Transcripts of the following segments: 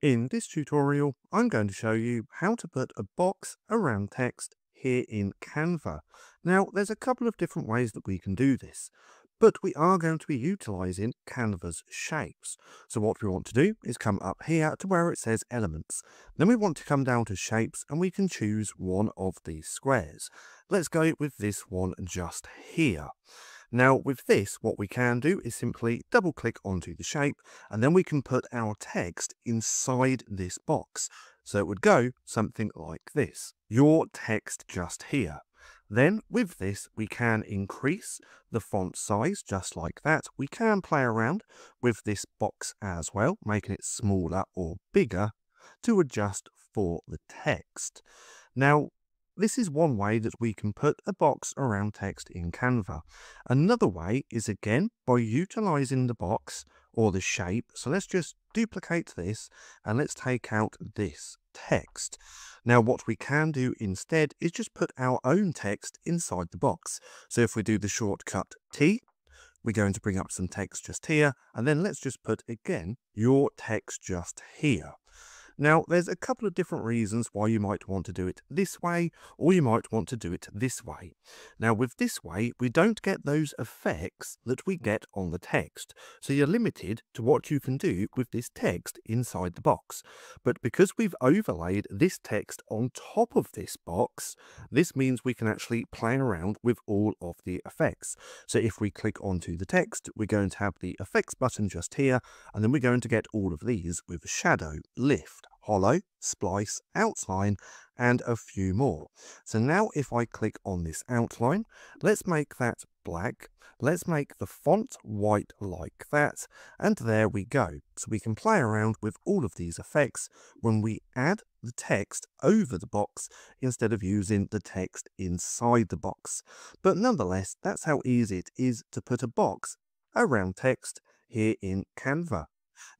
In this tutorial, I'm going to show you how to put a box around text here in Canva. Now, there's a couple of different ways that we can do this, but we are going to be utilizing Canva's shapes. So what we want to do is come up here to where it says elements. Then we want to come down to shapes and we can choose one of these squares. Let's go with this one just here. Now with this, what we can do is simply double click onto the shape and then we can put our text inside this box. So it would go something like this. Your text just here. Then with this, we can increase the font size just like that. We can play around with this box as well, making it smaller or bigger to adjust for the text. Now, this is one way that we can put a box around text in Canva. Another way is again by utilizing the box or the shape. So let's just duplicate this and let's take out this text. Now what we can do instead is just put our own text inside the box. So if we do the shortcut T, we're going to bring up some text just here and then let's just put again your text just here. Now, there's a couple of different reasons why you might want to do it this way, or you might want to do it this way. Now, with this way, we don't get those effects that we get on the text, so you're limited to what you can do with this text inside the box. But because we've overlaid this text on top of this box, this means we can actually play around with all of the effects. So if we click onto the text, we're going to have the effects button just here, and then we're going to get all of these with shadow, lift, hollow, splice, outline, and a few more. So now if I click on this outline, let's make that black. Let's make the font white like that. And there we go. So we can play around with all of these effects when we add the text over the box instead of using the text inside the box. But nonetheless, that's how easy it is to put a box around text here in Canva.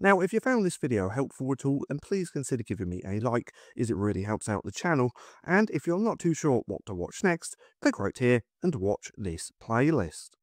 Now, if you found this video helpful at all, then please consider giving me a like, as it really helps out the channel. And if you're not too sure what to watch next, click right here and watch this playlist.